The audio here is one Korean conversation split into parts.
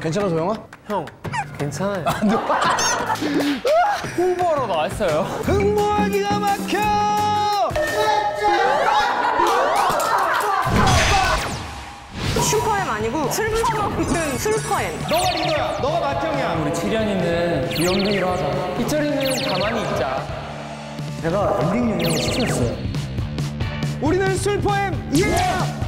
괜찮아 소영아? 형 괜찮아요. 홍보하러 나왔어요. 흥보가 기가 막혀! 슈퍼엠 아니고 슬퍼 먹는 슬퍼엠. 너가 리더야. 너가 맏형이야. 우리 칠현이는 귀염둥이로 하자. 희철이는 가만히 있자. 내가 엔딩 용이라고 시켰어요. 우리는 슬퍼엠 예! 그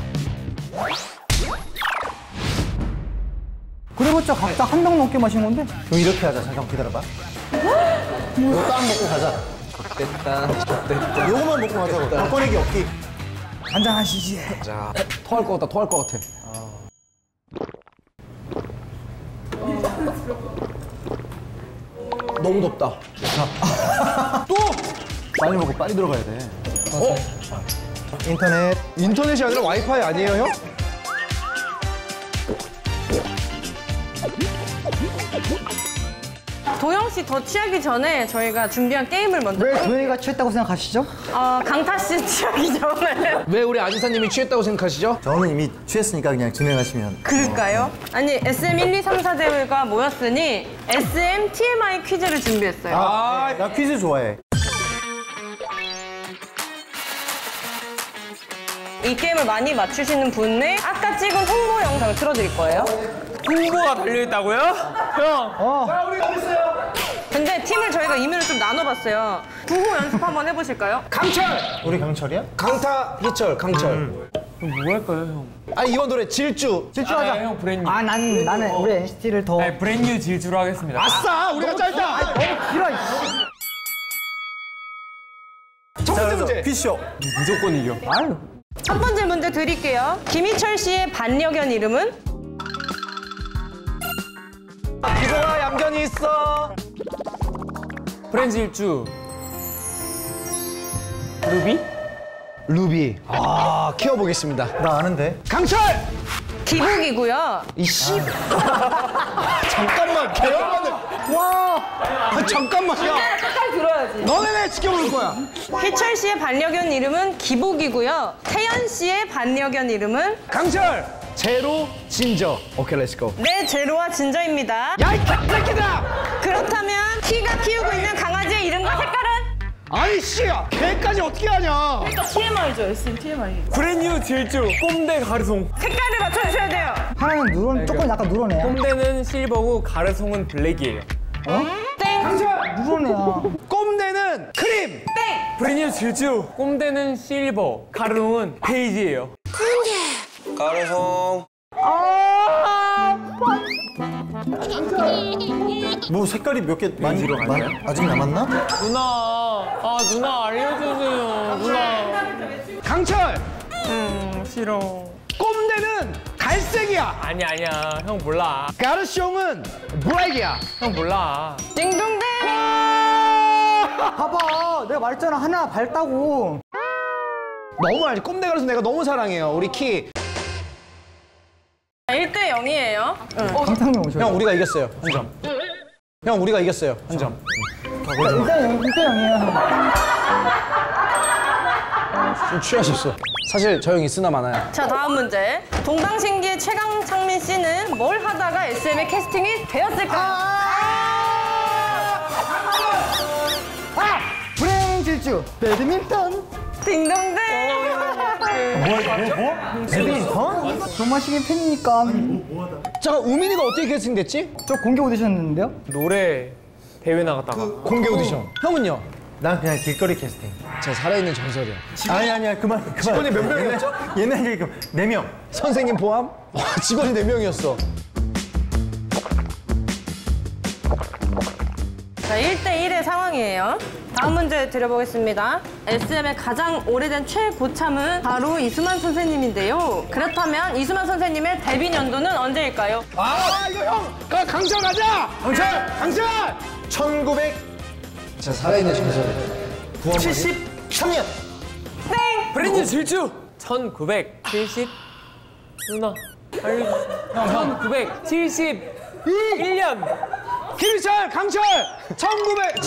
래봤자 각자 한 병 넘게 마신 건데? 그럼 이렇게 하자. 잠깐 기다려봐. 이거 딱 먹고 가자. 됐다. 됐다. 요거만 먹고 가자고. 바꿔내기 없기. 한잔 하시지. 자, 토할 것 같다. 토할 것 같아. 너무 덥다. 빨리 먹고 빨리 들어가야 돼. 어? 인터넷. 인터넷이 아니라 와이파이 아니에요, 형? 씨 더 취하기 전에 저희가 준비한 게임을 먼저. 왜 도현이가 취했다고 생각하시죠? 어, 강타 씨 취하기 전에. 왜 우리 아지사님이 취했다고 생각하시죠? 저는 이미 취했으니까 그냥 진행하시면. 그럴까요? 아니 SM 1, 2, 3, 4 대회가 모였으니 SM TMI 퀴즈를 준비했어요. 아, 나 퀴즈 좋아해. 이 게임을 많이 맞추시는 분의 아까 찍은 홍보 영상을 틀어드릴 거예요. 홍보가 달려있다고요? 형! 근데 팀을 저희가 임의로 좀 나눠봤어요. 구호 연습 한번 해보실까요? 강철! 우리 강철이야? 강타, 희철, 강철. 그럼 뭐 할까요, 형? 아니, 이번 노래 질주. 질주하자. 아, 형 Brand New. 아, 난, 나는 우리 NCT를 더. 네, Brand New 질주로 하겠습니다. 아싸! 우리가 짧다! 길어. 첫 번째 문제. 퀴쇼. 무조건 이겨. 아유. 첫 번째 문제 드릴게요. 김희철 씨의 반려견 이름은? 기도와 얌전히 있어. 브랜드 질주. 루비? 루비. 아, 키워보겠습니다. 나 아는데. 강철! 기복이고요. 이씨. 잠깐만, 개열받을. 와! 아, 잠깐만, 야. 끝까지 들어야지. 너네 왜 지켜볼 거야? 희철 씨의 반려견 이름은 기복이고요. 태연 씨의 반려견 이름은? 강철! 제로, 진저. 오케이, let's go. 네, 제로와 진저입니다. 야, 이 새끼들아! 그렇다면 키가 키우고 있는 강아지의 이름과 색깔은? 아니, 씨! 걔까지 어떻게 하냐? TMI죠, SM TMI. Brand New 질주. 꼼데 가르송. 색깔을 맞춰주셔야 돼요. 하나는 누런, 조금 약간 누런애야. 꼼데는 실버고 가르송은 블랙이에요. 땡! 누런애야. 꼼데는 크림! Brand New 질주. 꼼데는 실버. 가르송은 베이지예요. 가르송 뭐 색깔이 몇 개 많이 많, 아직 남았나? 누나. 아, 누나 알려주세요. 누나. 강철! 음, 싫어. 꼼데는 갈색이야! 아니, 아니야. 형 몰라. 가르송은 블랙이야! 형 몰라. 딩동댕! 봐봐. 내가 말했잖아. 하나 밝다고. 너무 알지? 꼼내 가르숑 내가 너무 사랑해요. 우리 키. 1대 0이에요. 강상명 오셔. 형, 우리가 이겼어요. 한 점. 형, 우리가 이겼어요. 한 점. 일단 영, 일단 영이야. 좀 취하셨어. 사실 저 형이 쓰나 많아요. 자, 다음 문제. 동방신기의 최강창민 씨는 뭘 하다가 SM에 캐스팅이 되었을까요? Brand New 질주. 배드민턴. 딩동댕! 뭐, 뭐? 배드민턴? 정마식의 팬이니까. 잠깐, 우민이가 어떻게 캐스팅됐지? 저 공개 오디션 했는데요? 노래 대회 나갔다가. 공개 오디션. 형은요? 난 그냥 길거리 캐스팅. 저 살아있는 전설이야. 아니 아니야 그만 그만. 직원이 몇 명이었죠? 옛날 얘기 네 명. 선생님 포함? 와, 직원이 4명이었어. 자, 1대1의 상황이에요. 다음 문제 드려보겠습니다. SM의 가장 오래된 최고참은 바로 이수만 선생님인데요. 그렇다면 이수만 선생님의 데뷔 연도는 언제일까요? 아, 이거 형! 가, 강철 가자! 강철! 강철! 1900. 자, 살아있는 전설이야. 73년. 브랜뉴 질주. 1970. 누나. 알려주세요. 1971년. 김희철! 강철! 1900.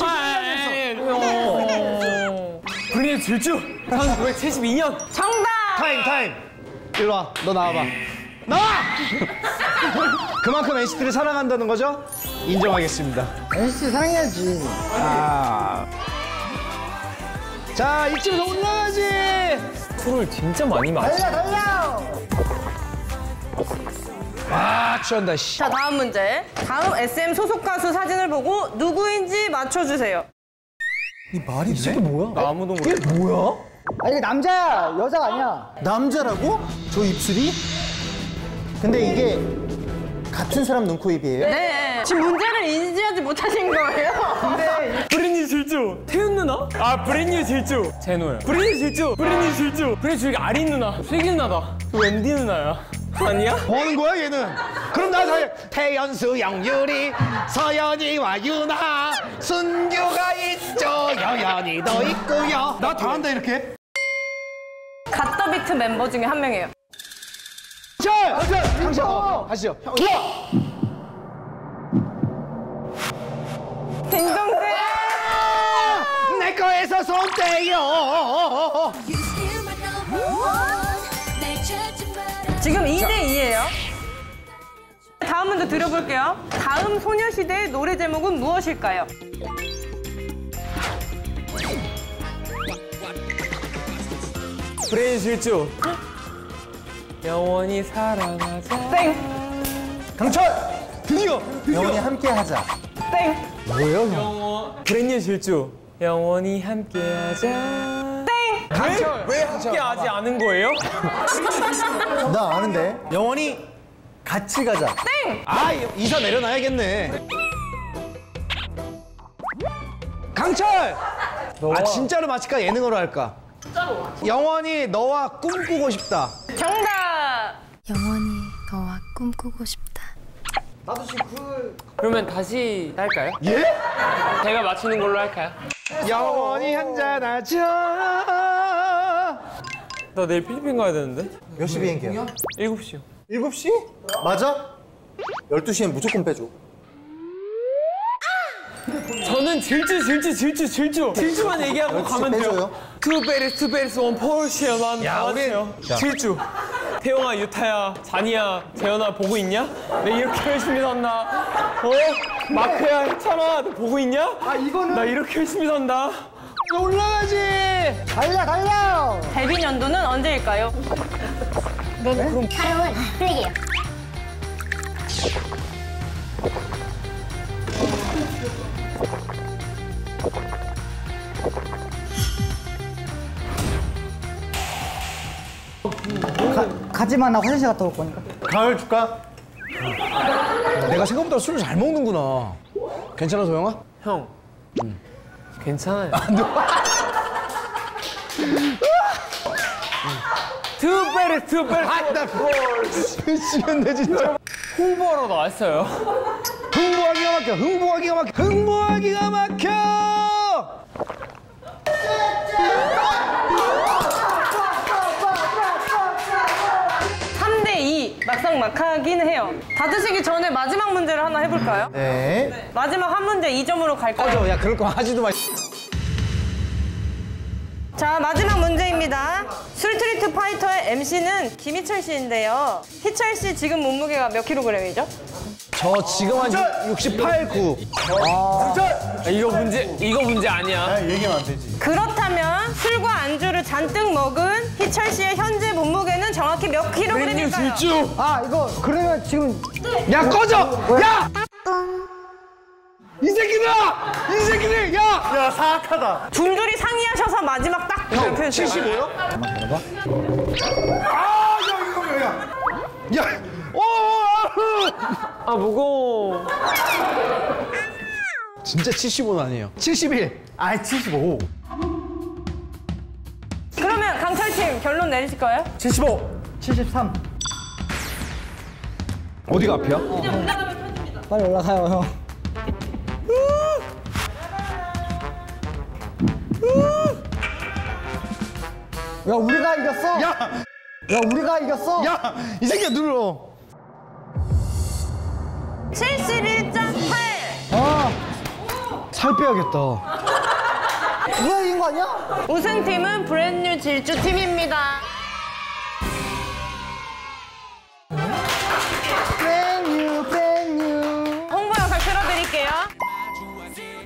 Brand New 질주. 1972년. 정답! 타임, 타임. 일로 와. 너 나와봐. 나와! 그만큼 NCT를 사랑한다는 거죠? 인정하겠습니다. NCT 사랑해야지. 아. 자, 이쯤에서 올라가지! 술을 진짜 많이 마시. 달려, 달려! 아, 취한다, 씨. 자, 다음 문제. 다음 SM 소속 가수 사진을 보고 누구인지 맞춰주세요. 이 말이 돼? 이게 뭐야? 아무도 모르. 이게 뭐야? 아니 이게 남자야 여자가 아니야 남자라고? 저 입술이? 근데 이게 같은 사람 눈코입이에요? 네. 지금 문제를 인지하지 못하신 거예요? Brand New 질주 태연 누나? 아 브랜뉴 질주 제노야 브랜뉴 질주 브랜뉴 질주 브랜뉴 질주 아린 누나 슬기 누나다 웬디 누나야 아니야? 뭐 하는 거야, 얘는? 그럼 나 잘. 태연수, 영유리, 서연이와 유나, 순규가 있죠, 여연이도 있고요. 나 다 한다, 이렇게. 갓더비트 멤버 중에 한 명이에요. 자, 자, 당신, 어, 하시죠. 우와! 딩동댕! 내 거에서 손 떼요. 다음 문제 드려볼게요. 다음 소녀시대의 노래 제목은 무엇일까요? Brand New 질주 영원히 사랑하자 땡! 강철! 드디어! 영원히 함께 하자. 땡! 영원 Brand New 질주 영원히 함께하자 땡! 강철 왜 함께하지 않은 거예요? 나 아는데. 영원히 같이 가자. 아, 이사 내려놔야겠네. 강철! 아, 진짜로 맞힐까? 예능으로 할까? 진짜로. 영원히 너와 꿈꾸고 싶다. 정답! 영원히 너와 꿈꾸고 싶다. 그러면 다시 할까요? 예? 제가 맞히는 걸로 할까요? 영원히 한잔하자. 나 내일 필리핀 가야 되는데 몇 시 비행기야? 7시요 7시? 맞아? 12시엔 무조건 빼줘. 저는 질주 질주 질주 질주 질주만 얘기하고 역시 가면 돼요 빼줘요. two baddies two baddies one 우리- 자. 질주 태용아 유타야 쟈니야 재현아 보고 있냐? 내 이렇게 열심히 산다 어? 마크야 했잖아 너 보고 있냐? 아 이거는 나 이렇게 열심히 산다 올라가지! 달려 달려 데뷔 연도는 언제일까요? 바로 플레이요. 가지마 나 화장실 갔다 올 거니까 가을 줄까? 내가 생각보다 술을 잘 먹는구나. 괜찮아, 소영아? 형 괜찮아요 two baddies two baddies 아, 나 미치겠네, 진짜. 홍보하러 나왔어요 흥보가 기가 막혀, 흥보가 기가 막혀, 흥보가 기가 막혀! 3대2 막상 막하긴 해요. 다 드시기 전에 마지막 문제를 하나 해볼까요? 네. 마지막 한 문제 2점으로 갈까요? 꺼져, 야, 그럴 거 하지도 마. 자 마지막 문제입니다. 술트리트 파이터의 MC는 김희철 씨인데요. 희철 씨 지금 몸무게가 몇 킬로그램이죠? 저 지금 한 68, 9. 아, 이거 문제 이거 문제 아니야 얘기하면 안 되지. 그렇다면 술과 안주를 잔뜩 먹은 희철 씨의 현재 몸무게는 정확히 몇 킬로그램일까요? 아 이거 그러면 지금 야, 꺼져! 야! 이 새끼들아! 이 새끼들! 야! 야, 사악하다. 둘둘이 상의하셔서 마지막 딱 발표해 주세요. 75요? 아, 야, 이거, 야, 야. 야, 오! 아, 아 무거워 진짜 75는 아니에요. 71. 아, 75. 그러면 강철팀 결론 내리실 거예요? 75. 73 어디가 앞이야? 빨리 올라가요 형 야 우리가 이겼어 야! 야 우리가 이겼어 야! 이 새끼야 눌러. 71.8! 어 살 빼야겠다. 우리가 이긴 거 아니야? 우승팀은 Brand New 질주팀입니다.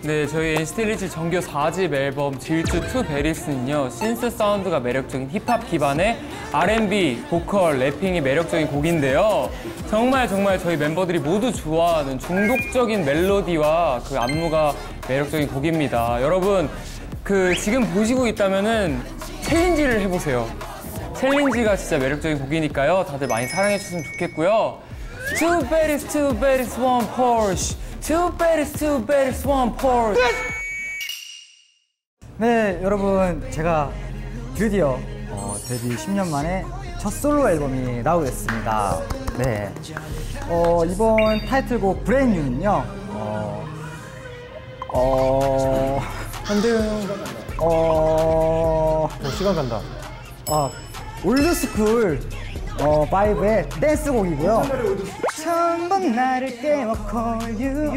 네, 저희 127 정규 4집 앨범 질주 Two Baddies는요, synth 사운드가 매력적인 힙합 기반의 R&B, 보컬, rapping이 매력적인 곡인데요. 정말 정말 저희 멤버들이 모두 좋아하는 중독적인 멜로디와 그 안무가 매력적인 곡입니다. 여러분, 그 지금 보시고 있다면은 챌린지를 해보세요. 챌린지가 진짜 매력적인 곡이니까요. 다들 많이 사랑해 주셨으면 좋겠고요. Two berries, two. Two berries, two berries, one Porsche. 네, 여러분 제가 드디어 어, 데뷔 10년 만에 첫 솔로 앨범이 나오겠습니다. 네. 어, 이번 타이틀곡 Brand New는요. 어, 어, 안 돼요. 어, 어, 시간 간다. 아, old school 어, vibe의 댄스곡이고요. 나를 깨워 call you.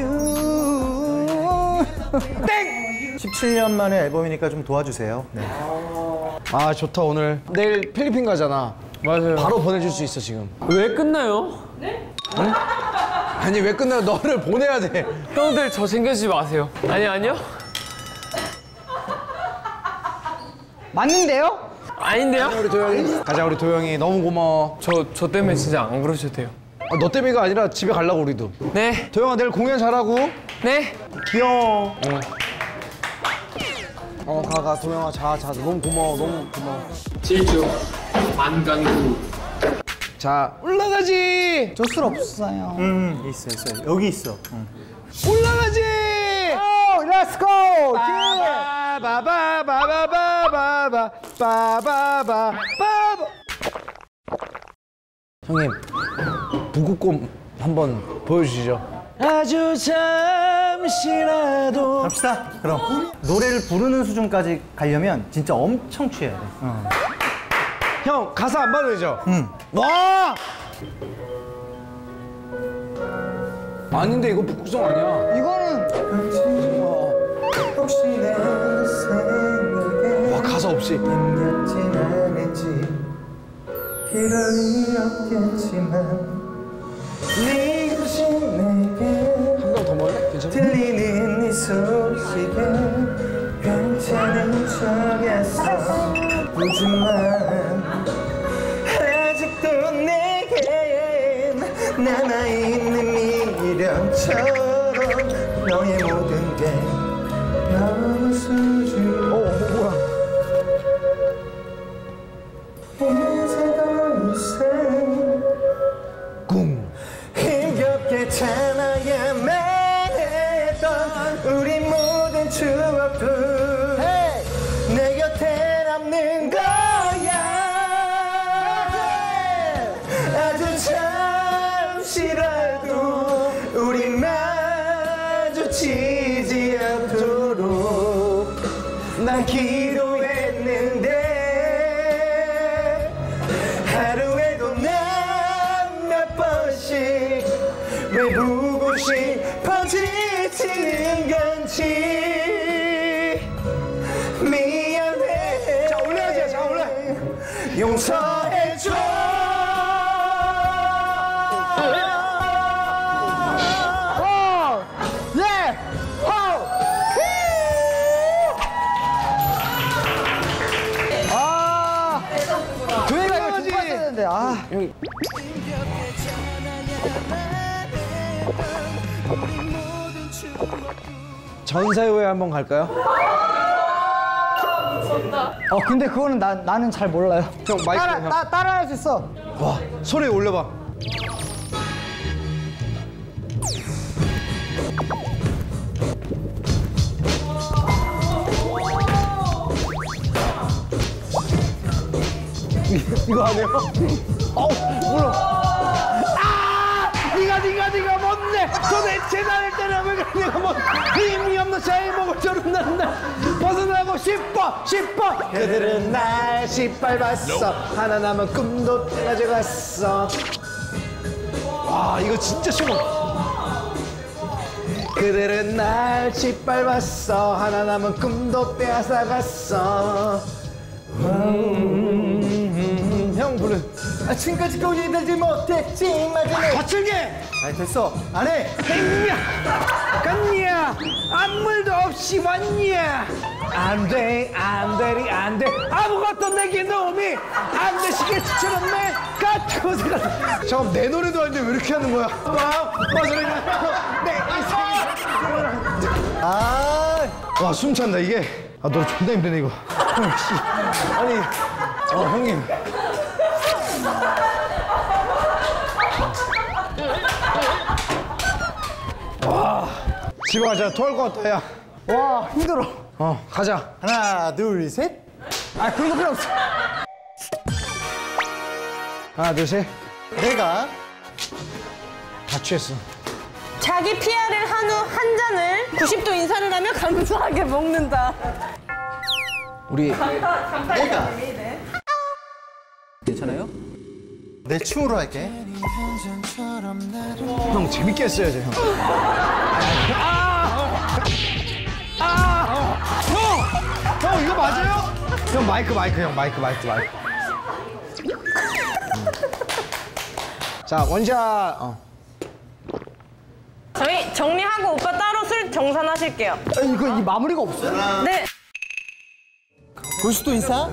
17년 만에 앨범이니까 좀 도와주세요. 네. 아 좋다 오늘. 내일 필리핀 가잖아. 맞아요. 바로 보내줄 수 있어 지금. 왜 끝나요? 아니 왜 끝나? 너를 보내야 돼. 형들 저 챙겨주지 마세요. 아니, 아니요? 맞는데요? 아닌데요? 우리 도영이. 가자 우리 도영이 너무 고마워. 저, 저 때문에 진짜 안 그러셔도 돼요. 아, 너 때문에가 아니라 집에 가려고 우리도. 네, 도영아 내일 공연 잘하고. 네. 귀여워. 어, 가, 가, 도영아, 자, 자, 너무 고마워, 너무 고마워. 질주, 안간구. 자, 올라가지! 줄 없어요. 음, 있어, 있어. 여기 있어. 응. 올라가지! 오, 렛츠 고! 바바바바바바바바, 바바바, 바바. 형님, 북극곰 한번 보여주시죠. 아주 잠시라도. 갑시다. 그럼 노래를 부르는 수준까지 가려면 진짜 엄청 취해야 돼. 어. 형, 가사 안 봐도 되죠? 응. 와! 아닌데, 이거 북극성 아니야. 이거는 와, 가사 없이. 없겠지만 소식에 괜찮은 척했어. 하지만 아직도 내겐 남아있는 미련처럼 너의 모든 게 너무 소중해 어, 뭐야 난 기도했는데 하루에도 난 몇 번씩 왜 보고 싶어 지치는 건지 미안해 자, 올려야지. 자, 올려. 용서 아. 전사후에 한번 갈까요? 어, 근데 그거는 나, 나는 잘 몰라요. 형, 마이크 따라, 형. 따, 따라 할 수 있어. 와, 소리 올려봐. 이거 안 해요? 어우, 물어. 아! 니가, 니가, 니가 뭔데? 도대체 나를 때려 왜 그래? 내가 뭐 힘이 없는 제 목을 저른다는 날 벗어나고 싶어, 싶어. 그들은 날 짓밟았어. 하나 남은 꿈도 가져갔어. 와, 이거 진짜 쉬워. 그들은 날 짓밟았어. 하나 남은 꿈도 빼앗아갔어. 음, 형 부르. 아, 지금까지 거기 들지 못했지? 마지막에 거칠게! 아 됐어. 안해. 했냐 갔냐 아무 말도 없이 왔냐 안돼 안되리 안돼. 아무것도 내게 도움이 안 되시겠지처럼 내 같은 생각 잠깐 내 노래도 아닌데 왜 이렇게 하는 거야? 와 맞아라 내 인생 아와 숨찬다 이게. 아 노래 존나 힘드네 이거. 아니 어 형님 집에 가자. 토할 것 같다 야. 와 힘들어. 어 가자. 하나 둘 셋. 아 그런 거 필요 없어. 하나 둘 셋. 내가 다 취했어. 자기 PR을 한후 한 잔을 90도 인사를 하며 감사하게 먹는다. 우리 내가 괜찮아요? 내 춤으로 할게 형 재밌게 했어야죠 형 아! 형! 형 이거 맞아요? 형 마이크 마이크 형 마이크 마이크 마이크 자 원샷 어. 저희 정리하고 오빠 따로 술 정산하실게요. 아니 이거 이 마무리가 없어 네. 고수도 인사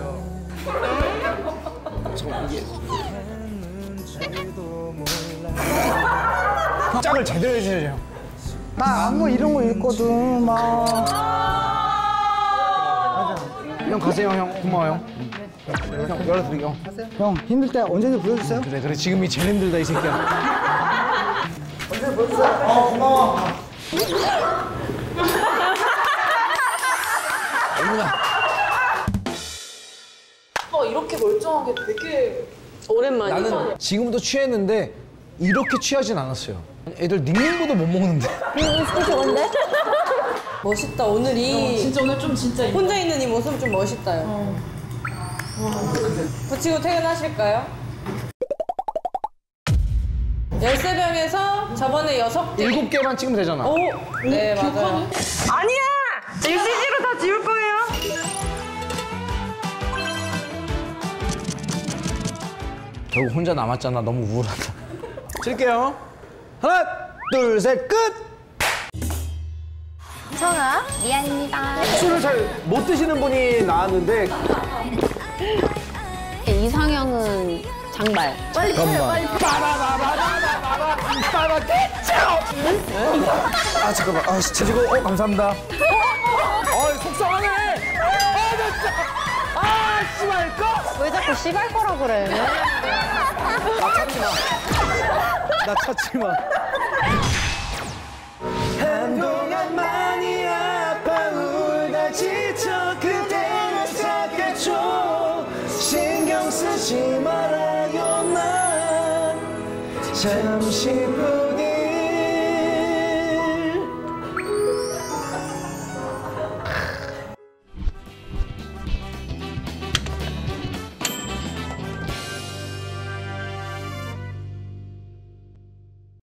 짝을 제대로 형. 나 안무 이런 거 읽거든 막. 형 가세요 형 고마워요 형 열어드릴게요 형 힘들 때 언제든 불러주세요. 그래 그래 지금이 제일 힘들다 이 새끼야 오랜만이죠. 나는 지금도 취했는데 이렇게 취하진 않았어요 애들 닉네임보다 못 먹는데 좋은데? 멋있다 오늘이 진짜 오늘 좀 진짜 혼자 있는 이 모습 좀 멋있다요. 붙이고 퇴근하실까요? 열쇠병에서 저번에 여섯 개. 일곱 개만 찍으면 되잖아 오, 네 맞아요. 아니야, 일시지로 다 지울 거예요. 결국 혼자 남았잖아 너무 우울하다 칠게요 하나 둘 셋 끝! 성아 미안입니다. 술을 잘 못 드시는 분이 나왔는데 이상형은 장발. 아 잠깐만 아 진짜 지금 어 감사합니다 아 속상하네 아 진짜 아 씨발 거 왜 자꾸 씨발 거라 그래? 나 찾지 마. 한동안 많이 아파 울다 지쳐 그대를 찾겠죠 신경 쓰지 말아요 난 잠시 분